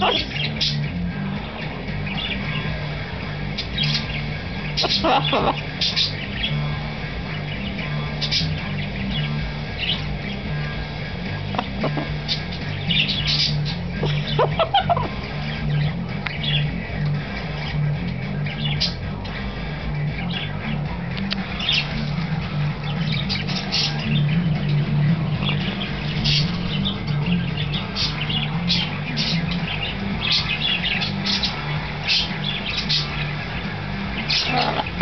Ha ha ha. 车了。